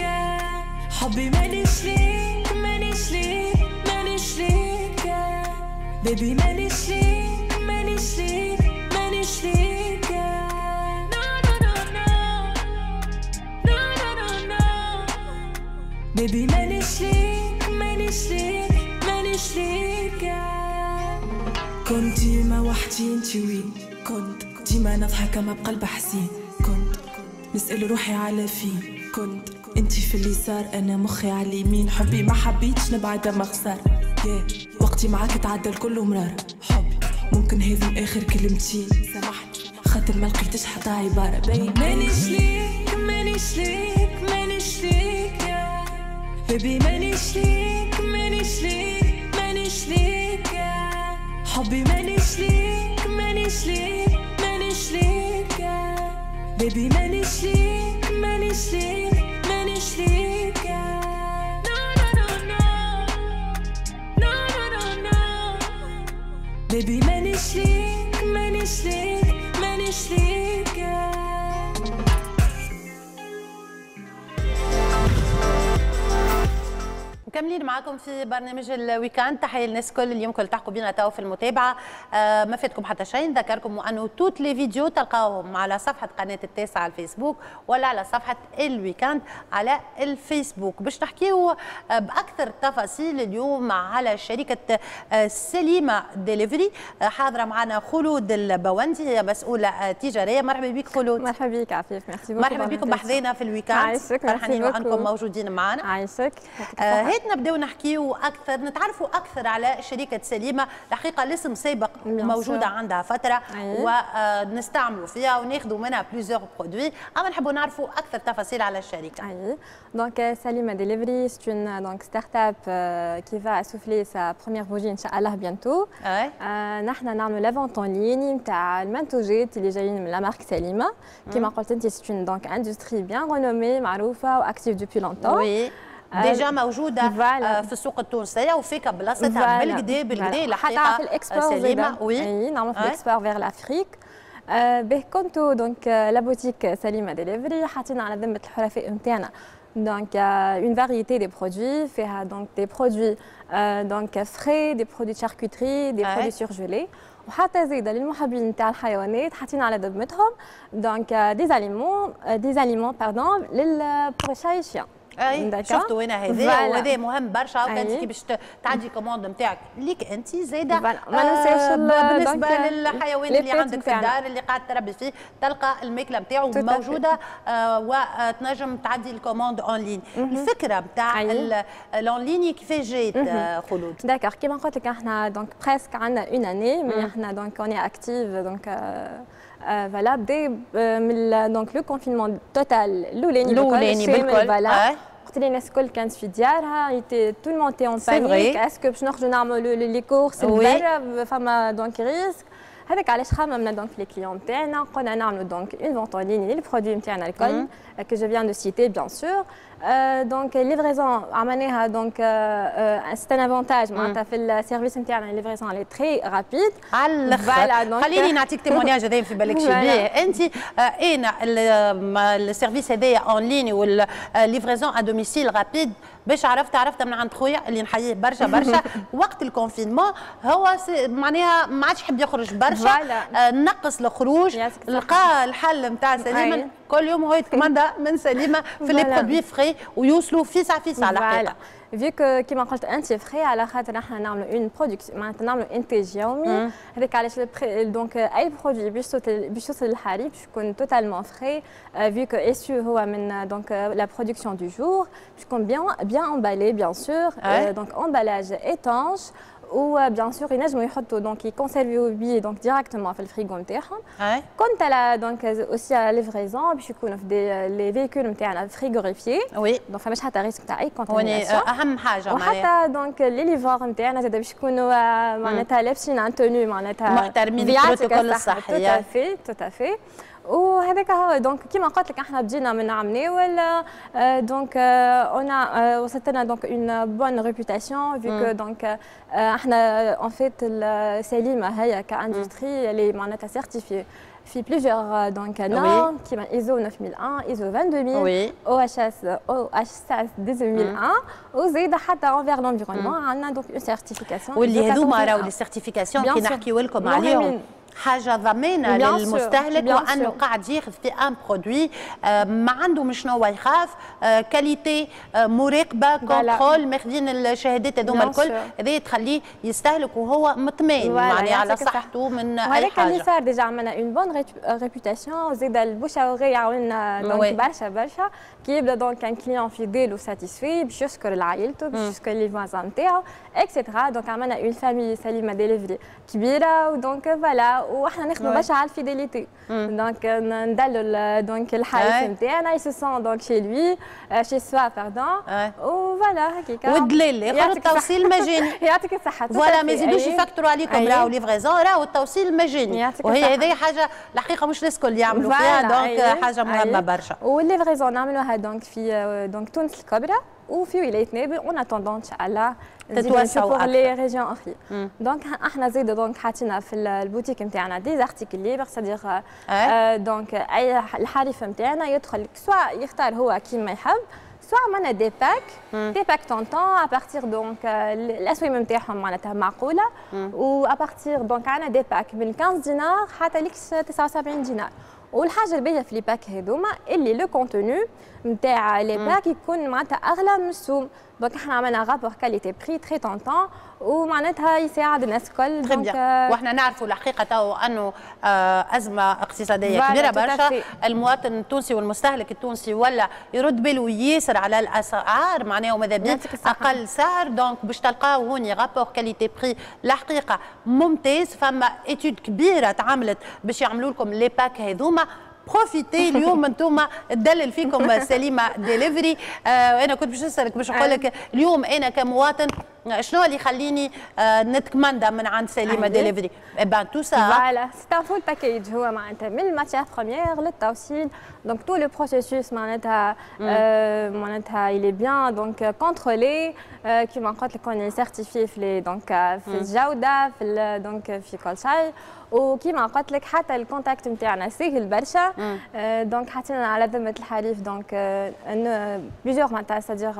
حبي مانيش ليك مانيش ليك مانيش ليك baby مانيش ليك مانيش ليك مانيش ليك baby مانيش ليك مانيش ليك مانيش ليك كنت ديما وحدي انتي وين كنت ديما نضحك ما بقلب حزين كنت نسأل روحي على فين. كنت انتي في اليسار أنا مخي على اليمين. حبي ما حبيتش نبعد ما خسر. Yeah. وقتي معاك تعدى الكل مرار حبي ممكن هذم اخر كلمتين سامحني. خاطر ما لقيتش حتى عبارة. باين. مانيش ليك مانيش ليك مانيش ليك يا baby مانيش ليك مانيش ليك مانيش ليك يا حبي مانيش ليك مانيش ليك. menişlikke Baby many sleep, many sleep. no, no, no No, no, no, no Baby menişlik, menişlik, menişlik. مكملين معكم في برنامج الويكاند. تحية للناس كل اليوم كل تحكوا بينا تو في المتابعة. آه ما فاتكم حتى شيء. نذكركم أنه toutes les vidéos تلقاوهم على صفحة قناة التاسعة على الفيسبوك ولا على صفحة الويكاند على الفيسبوك. باش نحكيو آه بأكثر تفاصيل اليوم على شركة آه سليمة ديليفري. آه حاضرة معنا خلود البوندي هي مسؤولة تجارية. مرحبا بك خلود. مرحبا بك عفيف. ميرسي مرحبا بكم. بحذانا في الويكاند. عايشك فرحانين أنكم موجودين معنا. عايشك. هات نبداو نحكيو أكثر نتعرفوا أكثر على شركة سليمة الحقيقة الاسم سابق موجودة عندها فترة ونستعملوا فيها وناخذوا منها plusieurs produits أما نحبوا نعرفوا أكثر تفاصيل على الشركة. donc سليمه ديليفري c'est une donc start-up qui va souffler sa première bougie ان شاء الله bientôt نحن نعملوا la vente en ligne نتاع المنتوجات اللي جايين من la marque سليمه كيما قلت انت c'est une donc industrie bien renommée معروفة و active depuis longtemps déjà موجودة فعلا. في السوق التونسية وفيك بلاصتها بالكدا بالكدا الحقيقة حتى في ال export سليمة oui. نعمل في ال export vers l'Afrique. به كنتو donc la boutique سليمة ديليفري. حاطين على ذمه الحرفاء نتاعنا Donc, euh, une variété des produits, faire donc des produits euh, donc frais, des produits de charcuterie, des ouais. produits surgelés. وحتى زيد للمحبين نتاع الحيوانات حاطين على ذمتهم donc des aliments des aliments pardon ل pour chats et chiens أي شفتوا هنا هذا وهذا مهم برشا وكانت كي باش تعدي commande نتاعك. ليك أنت زايدة ما ننساوش آه بالنسبة للحيوان اللي عندك في الدار اللي قاعد تربي فيه تلقى الماكلة نتاعو موجودة آه وتنجم تعدي ال commande en ligne الفكرة نتاع ال en ligne كيفاش جات آه خلود؟ d'accord كيما قلت لك إحنا donc presque عندنا un an et demi إحنا donc on est actifs donc voilà بدا من donc le confinement total الاولاني الاولاني بالكل voilà وقت اللي الناس الكل كانت في ديارها était tout le monde était en panique est-ce que باش نخرجوا نعملوا les courses برا فما donc risque هذاك علاش خممنا donc في لي نتاعنا قلنا نعملوا donc une vente en ligne لل produits نتاعنا الكل que je viens de citer bien sûr. Donc livraison عملناها donc c'est un avantage معناتها في ال service نتاعنا ال livraison اللي très rapide على الآخر خليني نعطيك témoignage هذايا في بالك بيه انت أنا ال service هذايا en ligne وال livraison à domicile rapide باش عرفت عرفتها من عند خويا اللي نحييه برشا برشا. وقت ال confinement هو معناها ما عادش يحب يخرج برشا. آه نقص الخروج لقى الحل نتاع سليمه كل يوم هو يتكمندا من سليمة في les produits frais ويوصلوا فيسع فيسع على الحقيقة vu que كيما قلت انت frais على خاطر إحنا نعملوا une production معناتها نعملوا انتاج يومي هذاك علاش donc أي produit باش باش يوصل للحريف باش يكون totalement frais vu que اسيو هو من donc la production du jour باش يكون bien bien emballé bien sûr donc emballage étanche و bien sûr ينجموا يحطوا donc يكونسيرفيو بيه donc directement في الفريغو نتاعهم كنت على donc aussi على livraison باش يكونوا في des les véhicules نتاعنا frigorifiés oui donc فماش حتى risque تاع أي contamination اهم حاجة وحتى donc les livreurs نتاعنا زاد باش يكونوا معناتها لابسين en tenue معناتها محترمين البروتوكول الصحي tout à fait tout à fait وهذاك هو donc كيما قلت لك إحنا بدينا من عام ناول donc أنا وصلت لنا donc une bonne réputation vu que donc إحنا en fait سليمة هي ك industrie اللي معناتها certifiée في plusieurs donc normes كيما إيزو 9001 إيزو 22000 أو إتش إس أو إتش إس 12001 وزيد حتى envers l'environnement عندنا donc une certification واللي هذوما راهو les certifications كي نحكيو لكم عليهم. حاجة ضمانه للمستهلك وأنه قاعد ياخذ في un produit ما عنده مش شنو يخاف qualité مراقبة contrôle ماخذين الشهادات هذوما الكل. هذه تخليه يستهلك وهو مطمئن يعني على صحته من أي حاجة. اللي صار déjà عملنا une bonne réputation زيد البوشاوري يعاوننا donc برشا برشا. كي يبدا donc un client fidèle و satisfait باش يشكر لعائلته باش يشكر les voisins نتاعو et cetera donc عملنا une famille سليمه ديليفري كبيره و donc voilà وإحنا نخدموا برشا على ال fidélité donc ندللوا donc الحريف نتاعنا il se sent donc chez lui chez soi pardon و voilà هكاك والدليل الآخر التوصيل مجاني يعطيك الصحه voilà ما يزيدوش يفكروا عليكم راهو livraison راهو التوصيل مجاني وهي هذه حاجة الحقيقة مش الناس الكل يعملوا فيها donc حاجة مهمه برشا وال livraison نعملوها donc في donc تونس الكبرى وفي ولايه نابل en attendant ان شاء الله تتوسعوا أكثر les régions أخرى donc إحنا زيد donc حاطين في البوتيك نتاعنا des articles libres c'est-à-dire donc اي الحريف نتاعنا يدخل سواء يختار هو كيما يحب سواء معنا des packs des packs tentants à partir donc الاسويم نتاعهم معناتها معقوله و à partir donc عندنا des packs من 15 دينار حتى ليكس 79 دينار والحاجة الباهيه في les packs هذوما اللي le contenu نتاع les packs يكون معناتها أغلى من السوم. donc إحنا عملنا rapport qualité prix très tentant ومعناتها يساعد الناس الكل. donc وإحنا نعرفوا الحقيقة تو أنه أزمة اقتصادية كبيرة برشا. المواطن التونسي والمستهلك التونسي ولا يرد باله ياسر على الأسعار معناها وماذا بيا أقل سعر. donc باش تلقاو هوني rapport qualité prix الحقيقة ممتاز. فما étude كبيرة تعملت باش يعملوا لكم les packs هذوما. profitez اليوم أنتم تدلل فيكم سليمه ديليفري آه أنا كنت باش نسألك باش نقول لك اليوم أنا كمواطن شنو اللي يخليني آه نتكمندا من عند سليمة ديليفري bah tout ça. voilà c'est un full package هو معناتها من ال matière première للتوصيل. donc tout le processus معناتها آه معناتها il est bien. Donc contrôlé. كيما قلت لك كوني سيرتيفي في دونك في الجودة في دونك في كل شيء. وكيما قلت لك حتى الكونتاكت نتاعنا سهل برشا دونك حاطين على ذمة الحريف دونك بليزيور معناتها سادير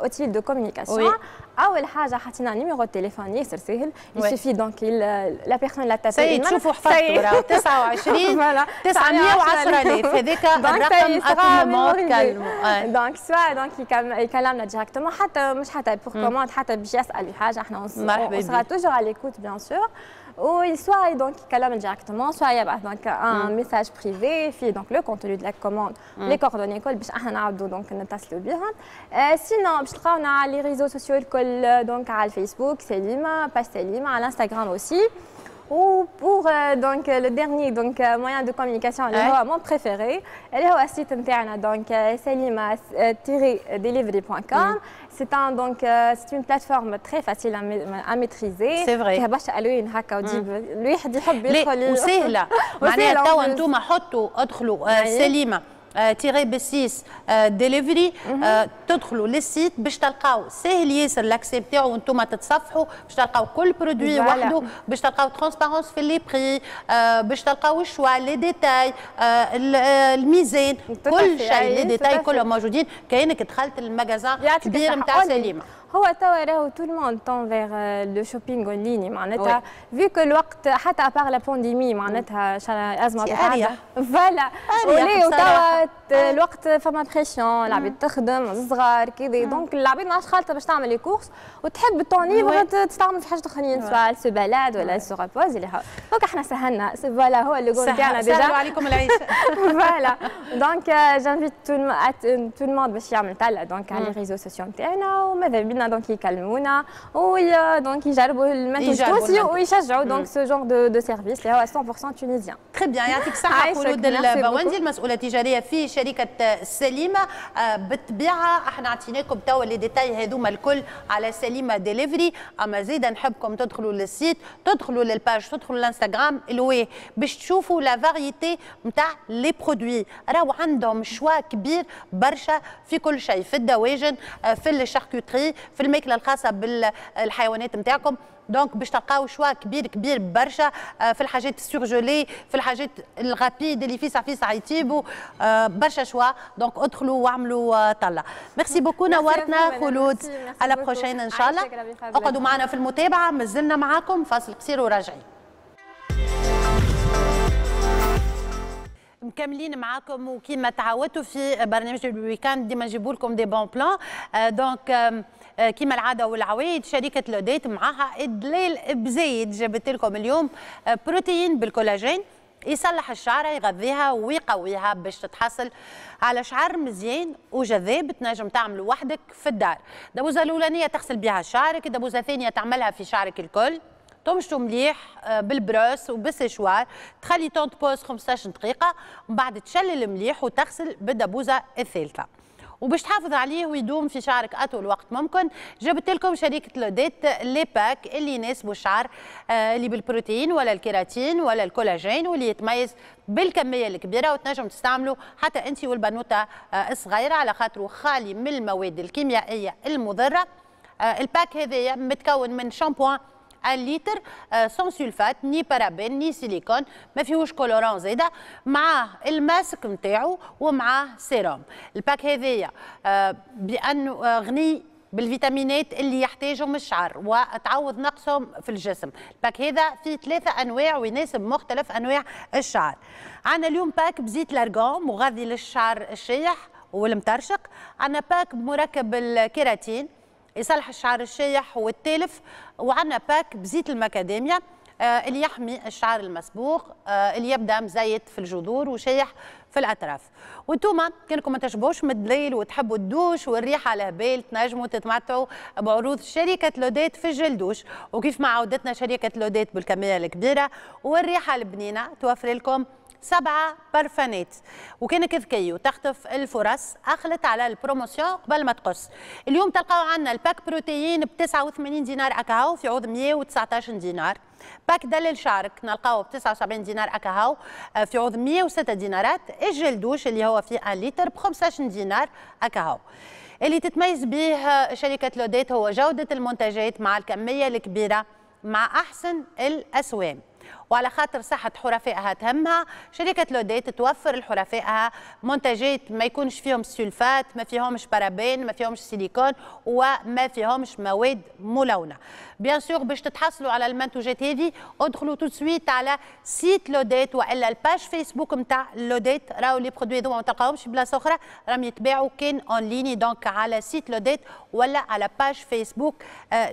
اوتيل دو كوميونيكاسيون أول حاجة حطينا نيميرو تليفون ياسر سهل يسوفي دونك لا بيرسون لا تابي سي تشوفوا حفظتوا راه 29 910000 هذاك الرقم ابومون donc soit donc يكلمنا directement حتى مش حتى pour commande حتى باش يسأل حاجة إحنا مرحبا sera toujours à l'écoute bien sûr ou soit donc يكلم directement soit il y a donc un mm. message privé في donc le contenu de la commande mm. les coordonnées الكل باش إحنا نعاودوا donc نتصلوا بهم سينو باش تلقاونا على les réseaux sociaux الكل donc على الفيسبوك سليمه page سليمه على الانستغرام aussi Euh, donc le dernier donc euh, moyen de communication اللي هو mon préféré اللي هو ال site نتاعنا donc selima-delivery.com C'est un donc c'est une plateforme très facile à, à maîtriser. C'est vrai. فيها برشا الوان هكا وتجيب الواحد يحب يدخل وسهله معناها توا أنتم حطوا ادخلوا سليمه tiret ب 6 ديليفري تدخلوا لل site باش تلقاو ساهل ياسر l'accès نتاعو وأنتم تتصفحوا باش تلقاو كل produit وحده باش تلقاو transparence في les prix باش تلقاو ال choix les détails الميزان كل شيء les détails كلهم موجودين. كأنك دخلت ال magasin كبير نتاع سليمة. هو توا راهو tout le monde tend vers le shopping en ligne معناتها vu que الوقت حتى à part la pandémie معناتها أزمة تاع voilà ولي توا الوقت فما pression العباد تخدم صغار كذا. donc العباد ما عادش خالطة باش تعمل les courses وتحب ال temps libre تستعمل في حاجات اخرين سواء se balade ولا se repose اللي donc إحنا سهلنا. voilà هو اللي قول تاعنا déjà سهلوا عليكم العيش voilà donc j'invite tout le monde باش يعمل طلة donc على les réseaux sociaux نتاعنا وماذا بينا donc يكلمونا oui donc يجربوا المنتوج التونسي ويشجعوا donc ce genre de de service اللي هو 100% tunisien très bien يعطيك الصحه خلود البواندي المسؤوله التجاريه في شركه سليمه بالطبيعه إحنا عطيناكم توا les détails هذوما الكل على سليمه ديليفري اما زيد نحبكم تدخلوا لل site تدخلوا لل page تدخلوا للانستغرام اللي باش تشوفوا la variété نتاع les produits راهو عندهم choix كبير برشا في كل شيء في الدواجن في ال charcuterie في الماكله الخاصة بالحيوانات نتاعكم donc باش تلقاو choix كبير كبير برشا في الحاجات ال surgelé في الحاجات ال rapide اللي فيسع فيسع يطيبوا برشا choix. donc ادخلوا واعملوا طلة. merci beaucoup نورتنا خلود. à la prochaine إن شاء الله. اقعدوا معنا في المتابعة مازلنا معاكم. فاصل قصير وراجعين. مكملين معاكم وكيما تعودتوا في برنامج الويكاند ديما نجيبوا لكم des bons plans donc كيما العادة والعوايد شركة لوديت معاها ادلال بزايد جابت لكم اليوم بروتين بالكولاجين يصلح الشعره يغذيها ويقويها باش تتحصل على شعر مزيان وجذاب تنجم تعمله وحدك في الدار. دبوزه الأولانية تغسل بها شعرك دبوزه ثانية تعملها في شعرك الكل. تمشطوا مليح آه، بال brosse وبال séchoir تخلي temps de pause 15 دقيقة ومن بعد تشلل مليح وتغسل بالدبوزة الثالثة. وباش تحافظ عليه ويدوم في شعرك أطول وقت ممكن جبت لكم شركه لوديت les packs اللي يناسبوا الشعر آه اللي بالبروتين ولا الكيراتين ولا الكولاجين واللي يتميز بالكمية الكبيرة وتنجم تستعملوا حتى أنت والبنوتة آه الصغيرة على خاطره خالي من المواد الكيميائية المضرة. ال pack هذايا متكون من شامبوان اللتر sans sulfate ni parabène ni silicone ما فيهوش colorant زاده معاه الماسك نتاعو ومعاه سيروم. ال pack هذايا آه، بأنه آه، غني بالفيتامينات اللي يحتاجهم الشعر وتعوض نقصهم في الجسم. ال pack هذا فيه ثلاثة أنواع ويناسب مختلف أنواع الشعر. عندنا اليوم pack بزيت الأرغان مغذي للشعر الشيح والمترشق. عندنا pack بمركب الكيراتين يصلح الشعر الشايح والتالف وعندنا pack بزيت المكاداميا آه اللي يحمي الشعر المصبوغ آه اللي يبدأ مزيت في الجذور وشايح في الأطراف. وأنتم كانكم ما تشبوش من الليل وتحبوا الدوش والريحة على بال تنجموا تتمتعوا بعروض شركة لوديت في ال gel douche وكيف ما عودتنا شركة لوديت بالكميه الكبيرة والريحة البنينة توفر لكم سبعة برفانات وكانك ذكي وتخطف الفرص أخلط على ال promotion قبل ما تقص. اليوم تلقاو عندنا ال pack protéine ب 89 دينار أكاهو في عوض 119 دينار. pack دلل شعرك نلقاوه ب 79 دينار أكاهو آه، في عوض 106 دينارات. ال gel douche اللي هو فيه 1 لتر ب 15 دينار أكاهو. اللي تتميز به شركة لوديت هو جودة المنتجات مع الكمية الكبيرة مع أحسن الأسوام. وعلى خاطر صحة حرفائها تهمها شركة لوديت توفر لحرفائها منتجات ما يكونش فيهم sulfate ما فيهمش parabène ما فيهمش سيليكون وما فيهمش مواد ملونة. bien sûr باش تتحصلوا على المنتوجات هذه ادخلوا tout de suite على site لوديت وإلا ال page فيسبوك نتاع لوديت راهو les produits هذوما ما تلقاهمش بلاصة أخرى. راهم يتباعوا كان en ligne donc على site لوديت ولا على page فيسبوك آه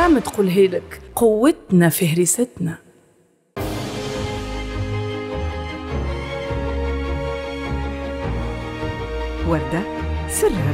كام تقولها لك قوتنا في هريستنا. وردة سرها